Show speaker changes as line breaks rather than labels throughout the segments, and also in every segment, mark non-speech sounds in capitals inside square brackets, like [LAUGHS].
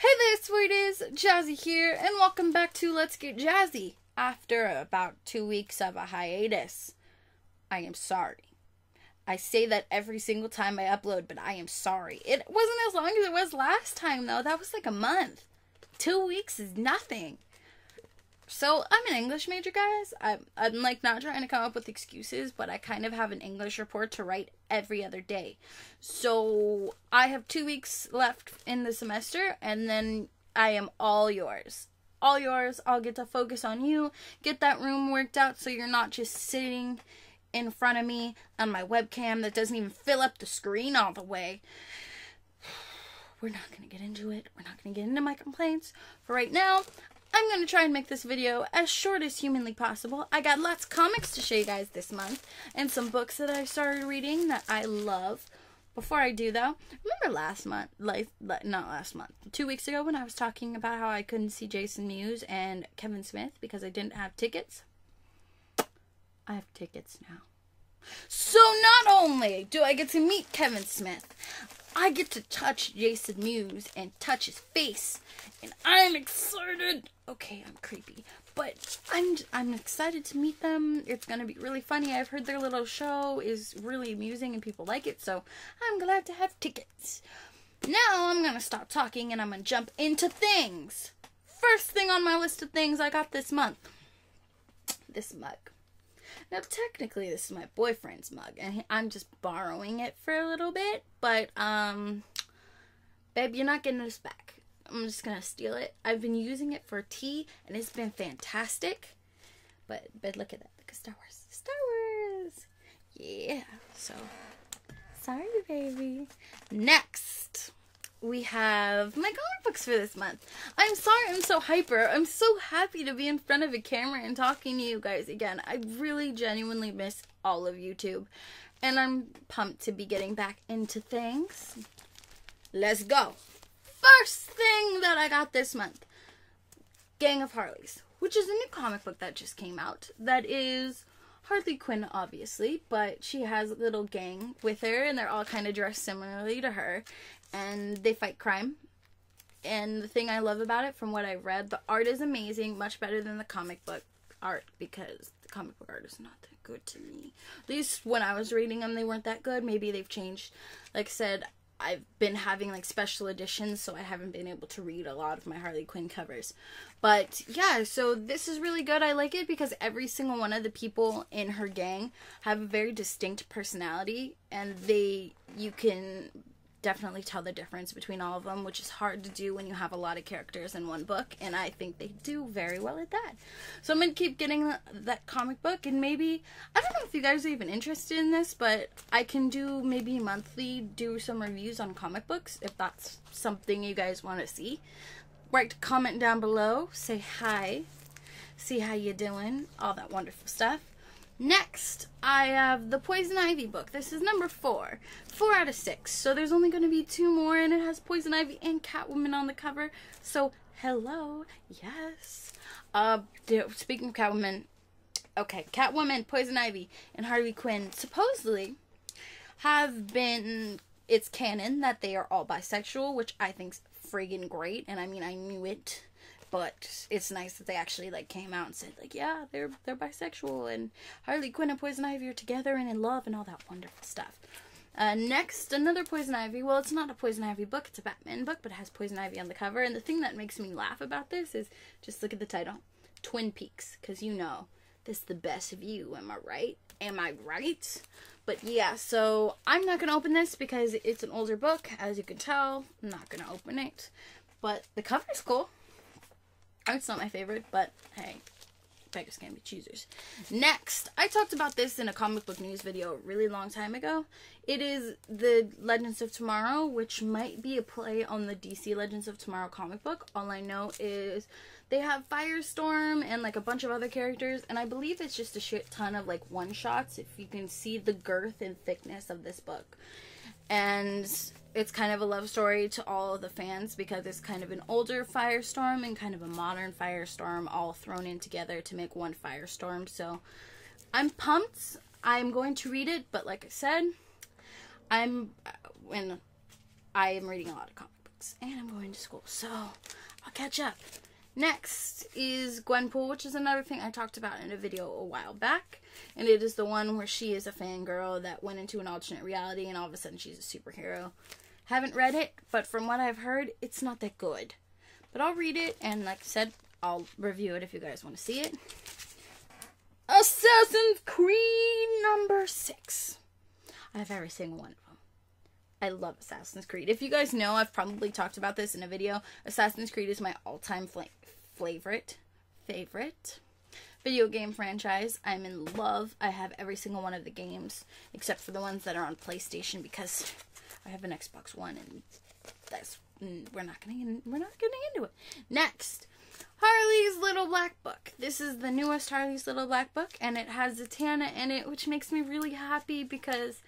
Hey there, sweeties! Jazzie here, and welcome back to Let's Get Jazzie. After about two weeks of a hiatus, I am sorry. I say that every single time I upload, but I am sorry. It wasn't as long as it was last time, though. That was like a month. Two weeks is nothing. So I'm an English major, guys. I'm, I'm like not trying to come up with excuses, but I kind of have an English report to write every other day. So I have two weeks left in the semester, and then I am all yours. All yours. I'll get to focus on you, get that room worked out so you're not just sitting in front of me on my webcam that doesn't even fill up the screen all the way. [SIGHS] We're not going to get into it. We're not going to get into my complaints. For right now, I'm going to try and make this video as short as humanly possible. I got lots of comics to show you guys this month and some books that I started reading that I love. Before I do though, remember last month, like not last month, two weeks ago when I was talking about how I couldn't see Jason Mewes and Kevin Smith because I didn't have tickets? I have tickets now. So not only do I get to meet Kevin Smith, I get to touch Jason Mewes and touch his face, and I'm excited. Okay, I'm creepy, but I'm I'm excited to meet them. It's gonna be really funny. I've heard their little show is really amusing and people like it, so I'm glad to have tickets. Now I'm gonna stop talking and I'm gonna jump into things. First thing on my list of things I got this month. This mug. Now, technically, this is my boyfriend's mug, and I'm just borrowing it for a little bit. But, um, babe, you're not getting this back. I'm just gonna steal it. I've been using it for tea, and it's been fantastic. But, but look at that. Look at Star Wars. Star Wars. Yeah. So, sorry, baby. Next we have my comic books for this month. I'm sorry I'm so hyper. I'm so happy to be in front of a camera and talking to you guys again. I really genuinely miss all of YouTube. And I'm pumped to be getting back into things. Let's go. First thing that I got this month Gang of Harleys, which is a new comic book that just came out. That is Harley Quinn, obviously, but she has a little gang with her, and they're all kind of dressed similarly to her and they fight crime. And the thing I love about it, from what I read, the art is amazing, much better than the comic book art because the comic book art is not that good to me. At least when I was reading them, they weren't that good. Maybe they've changed. Like I said, I've been having like special editions, so I haven't been able to read a lot of my Harley Quinn covers. But yeah, so this is really good. I like it because every single one of the people in her gang have a very distinct personality, and they you can definitely tell the difference between all of them, which is hard to do when you have a lot of characters in one book, and I think they do very well at that. So I'm gonna keep getting the, that comic book, and maybe I don't know if you guys are even interested in this, but I can do maybe monthly do some reviews on comic books if that's something you guys want to see. Write comment down below, say hi, see how you doing, all that wonderful stuff. Next, I have the Poison Ivy book. This is number four. Four out of six. So there's only going to be two more, and it has Poison Ivy and Catwoman on the cover. So, hello. Yes. Uh, speaking of Catwoman, okay, Catwoman, Poison Ivy, and Harley Quinn supposedly have been. It's canon that they are all bisexual, which I think's friggin' great. And I mean, I knew it but it's nice that they actually like came out and said like yeah they're they're bisexual and Harley Quinn and Poison Ivy are together and in love and all that wonderful stuff. Uh, next, another Poison Ivy. Well, it's not a Poison Ivy book; it's a Batman book, but it has Poison Ivy on the cover. And the thing that makes me laugh about this is just look at the title, Twin Peaks, because you know this is the best view. Am I right? Am I right? But yeah, so I'm not gonna open this because it's an older book, as you can tell. I'm not gonna open it, but the cover is cool. It's not my favorite, but hey, beggars can't be choosers. Next, I talked about this in a comic book news video a really long time ago. It is the Legends of Tomorrow, which might be a play on the DC Legends of Tomorrow comic book. All I know is they have Firestorm and like a bunch of other characters, and I believe it's just a shit ton of like one shots if you can see the girth and thickness of this book. And it's kind of a love story to all of the fans because it's kind of an older Firestorm and kind of a modern Firestorm all thrown in together to make one Firestorm. So I'm pumped. I'm going to read it, but like I said, I'm uh, when I am reading a lot of comic books and I'm going to school, so I'll catch up. Next is Gwenpool, which is another thing I talked about in a video a while back. And it is the one where she is a fangirl that went into an alternate reality and all of a sudden she's a superhero. Haven't read it, but from what I've heard, it's not that good. But I'll read it and like I said, I'll review it if you guys want to see it. Assassin's Creed number six. I have every single one of them. I love Assassin's Creed. If you guys know, I've probably talked about this in a video. Assassin's Creed is my all-time favorite, favorite video game franchise. I'm in love. I have every single one of the games except for the ones that are on PlayStation because I have an Xbox One and that's mm, we're not getting we're not getting into it. Next, Harley's Little Black Book. This is the newest Harley's Little Black Book, and it has Zatanna in it, which makes me really happy because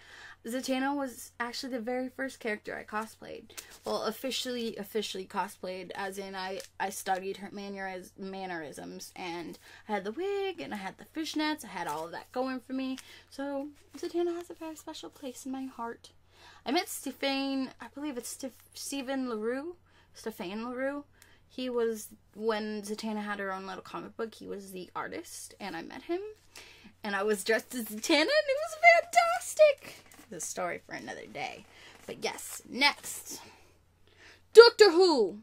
Zatanna was actually the very first character I cosplayed. Well, officially, officially cosplayed, as in I, I studied her manneris- mannerisms, and I had the wig, and I had the fishnets, I had all of that going for me. So, Zatanna has a very special place in my heart. I met Stefan, I believe it's Stephen LaRue, Stefan LaRue he was when Zatanna had her own little comic book. He was the artist, and I met him, and I was dressed as Zatanna, and it was fantastic. The story for another day, but yes. Next, Doctor Who.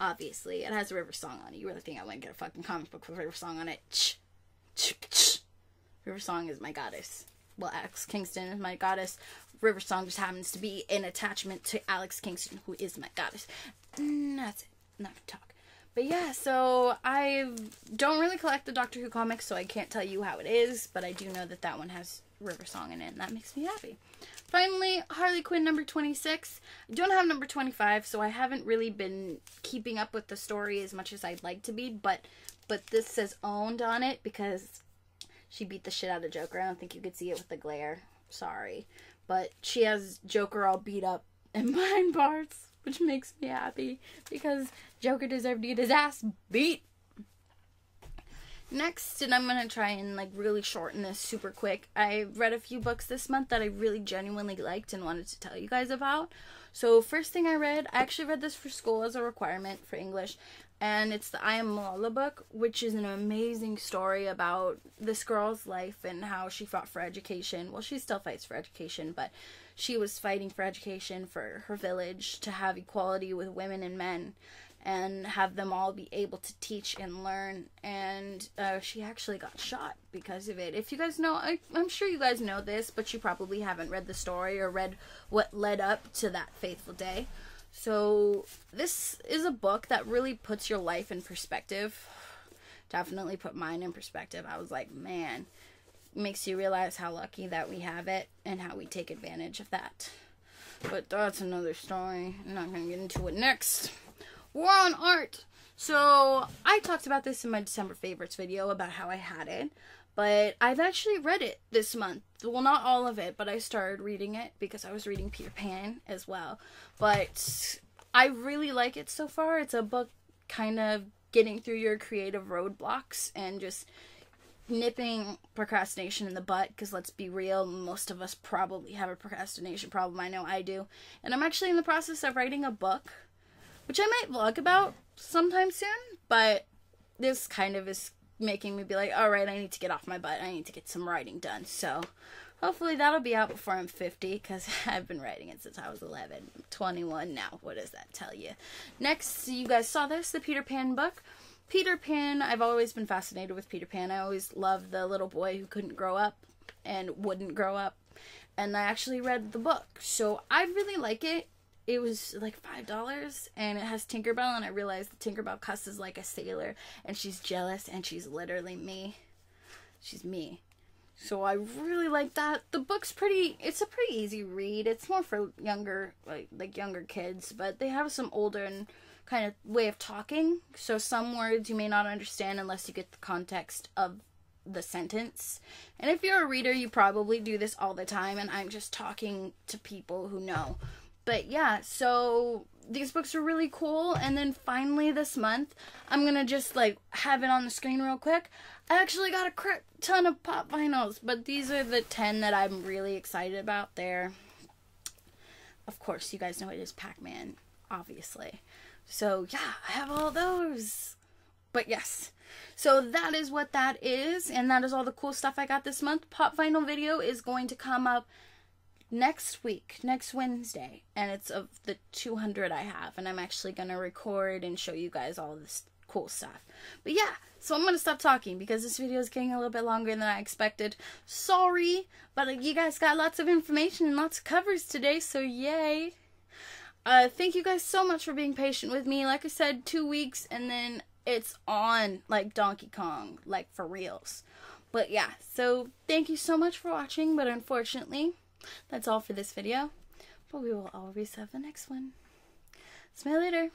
Obviously, it has a River Song on it. You really think I wouldn't get a fucking comic book with River Song on it? Ch, ch, ch. River Song is my goddess. Well, Alex Kingston is my goddess. River Song just happens to be an attachment to Alex Kingston, who is my goddess. And that's it not gonna talk. But yeah, so I don't really collect the Doctor Who comics, so I can't tell you how it is, but I do know that that one has River Song in it, and that makes me happy. Finally, Harley Quinn number 26. I don't have number 25, so I haven't really been keeping up with the story as much as I'd like to be, but but this says owned on it because she beat the shit out of Joker. I don't think you could see it with the glare. Sorry. But she has Joker all beat up [LAUGHS] in mind parts which makes me happy because Joker deserved to get his ass beat. Next, and I'm gonna try and like really shorten this super quick. I read a few books this month that I really genuinely liked and wanted to tell you guys about. So, first thing I read, I actually read this for school as a requirement for English, and it's the I Am Malala book, which is an amazing story about this girl's life and how she fought for education. Well, she still fights for education, but she was fighting for education for her village to have equality with women and men and have them all be able to teach and learn and uh, she actually got shot because of it if you guys know I, i'm sure you guys know this but you probably haven't read the story or read what led up to that faithful day so this is a book that really puts your life in perspective definitely put mine in perspective i was like man makes you realize how lucky that we have it and how we take advantage of that. But that's another story. I'm not going to get into it next. War of Art. So, I talked about this in my December favorites video about how I had it, but I've actually read it this month. Well, not all of it, but I started reading it because I was reading Peter Pan as well. But I really like it so far. It's a book kind of getting through your creative roadblocks and just nipping procrastination in the butt because let's be real most of us probably have a procrastination problem i know i do and i'm actually in the process of writing a book which i might vlog about sometime soon but this kind of is making me be like all right i need to get off my butt i need to get some writing done so hopefully that'll be out before i'm 50 because [LAUGHS] i've been writing it since i was 11 21 now what does that tell you next you guys saw this the peter pan book Peter Pan, I've always been fascinated with Peter Pan. I always loved the little boy who couldn't grow up and wouldn't grow up. And I actually read the book. So I really like it. It was like five dollars and it has Tinkerbell and I realized that Tinkerbell cusses like a sailor and she's jealous and she's literally me. She's me. So I really like that. The book's pretty it's a pretty easy read. It's more for younger like like younger kids, but they have some older and kind of way of talking. So some words you may not understand unless you get the context of the sentence. And if you're a reader, you probably do this all the time, and I'm just talking to people who know. But yeah, so these books are really cool. And then finally this month, I'm gonna just like have it on the screen real quick. I actually got a crap ton of pop vinyls, but these are the 10 that I'm really excited about there. Of course, you guys know it is Pac Man obviously. So yeah, I have all those. But yes. So that is what that is, and that is all the cool stuff I got this month. Pop vinyl video is going to come up next week, next Wednesday, and it's of the 200 I have, and I'm actually going to record and show you guys all this cool stuff. But yeah, so I'm going to stop talking because this video is getting a little bit longer than I expected. Sorry, but you guys got lots of information and lots of covers today, so yay. Uh, thank you guys so much for being patient with me. Like I said, two weeks and then it's on like Donkey Kong, like for reals. But yeah, so thank you so much for watching, but unfortunately, that's all for this video. But we will always have the next one. Smile later.